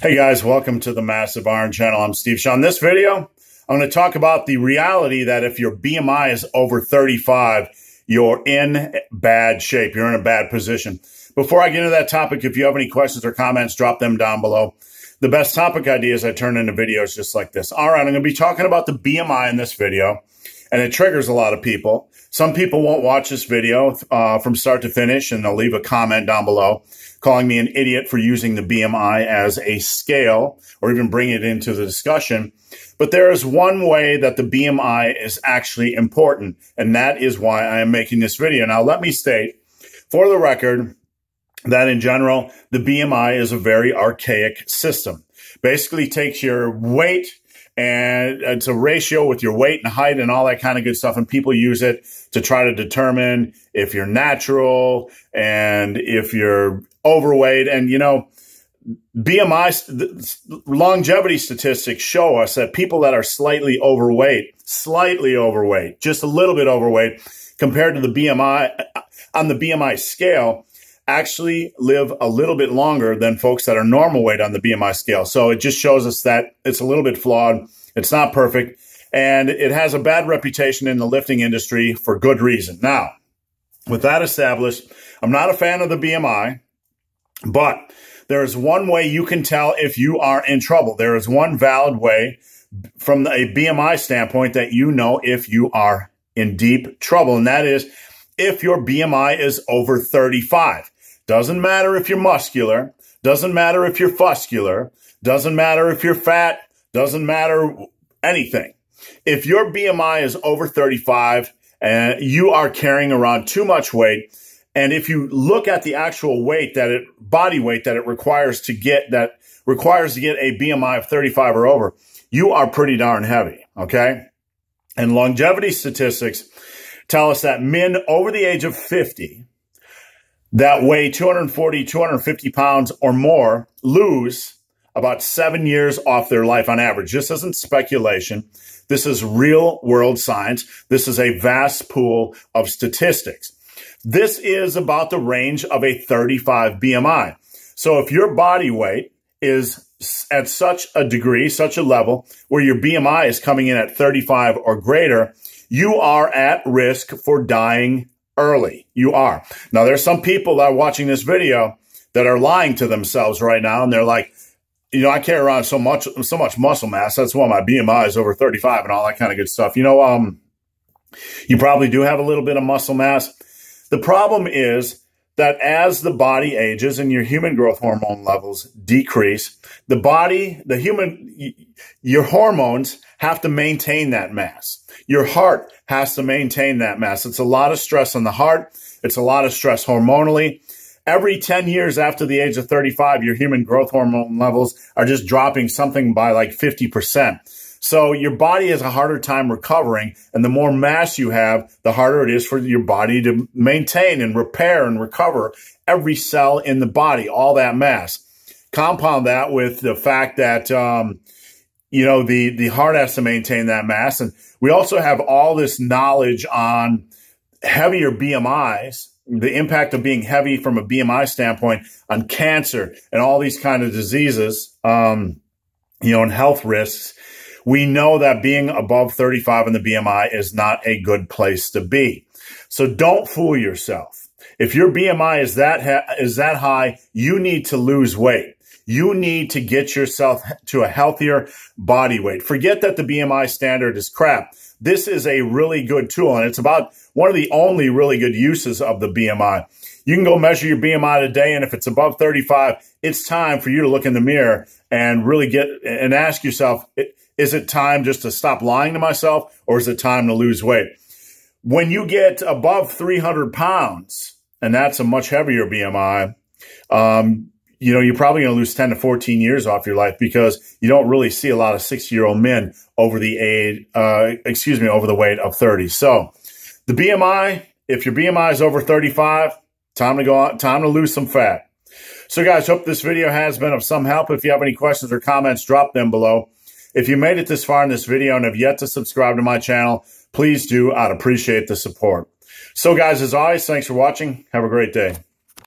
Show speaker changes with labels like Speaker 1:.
Speaker 1: Hey guys, welcome to the Massive Iron Channel. I'm Steve Shaw. In this video, I'm going to talk about the reality that if your BMI is over 35, you're in bad shape. You're in a bad position. Before I get into that topic, if you have any questions or comments, drop them down below. The best topic ideas I turn into videos just like this. All right, I'm going to be talking about the BMI in this video, and it triggers a lot of people. Some people won't watch this video uh, from start to finish, and they'll leave a comment down below calling me an idiot for using the BMI as a scale or even bring it into the discussion. But there is one way that the BMI is actually important, and that is why I am making this video. Now, let me state for the record that in general, the BMI is a very archaic system. Basically takes your weight and it's a ratio with your weight and height and all that kind of good stuff. And people use it to try to determine if you're natural and if you're overweight. And, you know, BMI longevity statistics show us that people that are slightly overweight, slightly overweight, just a little bit overweight compared to the BMI uh, on the BMI scale actually live a little bit longer than folks that are normal weight on the BMI scale. So it just shows us that it's a little bit flawed. It's not perfect. And it has a bad reputation in the lifting industry for good reason. Now, with that established, I'm not a fan of the BMI, but there is one way you can tell if you are in trouble. There is one valid way from a BMI standpoint that you know if you are in deep trouble. And that is if your BMI is over 35. Doesn't matter if you're muscular. Doesn't matter if you're fuscular, Doesn't matter if you're fat. Doesn't matter anything. If your BMI is over 35 and you are carrying around too much weight, and if you look at the actual weight that it, body weight that it requires to get, that requires to get a BMI of 35 or over, you are pretty darn heavy. Okay. And longevity statistics tell us that men over the age of 50 that weigh 240, 250 pounds or more lose about seven years off their life on average. This isn't speculation. This is real world science. This is a vast pool of statistics. This is about the range of a 35 BMI. So if your body weight is at such a degree, such a level where your BMI is coming in at 35 or greater, you are at risk for dying early. You are. Now, there's some people that are watching this video that are lying to themselves right now, and they're like, you know, I carry around so much, so much muscle mass. That's why my BMI is over 35 and all that kind of good stuff. You know, um, you probably do have a little bit of muscle mass. The problem is that as the body ages and your human growth hormone levels decrease, the body, the human, your hormones have to maintain that mass. Your heart has to maintain that mass. It's a lot of stress on the heart. It's a lot of stress hormonally. Every 10 years after the age of 35, your human growth hormone levels are just dropping something by like 50%. So your body has a harder time recovering. And the more mass you have, the harder it is for your body to maintain and repair and recover every cell in the body, all that mass. Compound that with the fact that, um, you know, the, the heart has to maintain that mass. And we also have all this knowledge on heavier BMIs, the impact of being heavy from a BMI standpoint on cancer and all these kind of diseases, um, you know, and health risks. We know that being above 35 in the BMI is not a good place to be. So don't fool yourself. If your BMI is that, is that high, you need to lose weight. You need to get yourself to a healthier body weight. Forget that the BMI standard is crap. This is a really good tool, and it's about one of the only really good uses of the BMI. You can go measure your BMI today, and if it's above 35, it's time for you to look in the mirror and really get and ask yourself, is it time just to stop lying to myself, or is it time to lose weight? When you get above 300 pounds, and that's a much heavier BMI, um, you know, you're probably going to lose 10 to 14 years off your life because you don't really see a lot of 60 year old men over the age, uh, excuse me, over the weight of 30. So the BMI, if your BMI is over 35, time to go out, time to lose some fat. So guys, hope this video has been of some help. If you have any questions or comments, drop them below. If you made it this far in this video and have yet to subscribe to my channel, please do. I'd appreciate the support. So guys, as always, thanks for watching. Have a great day.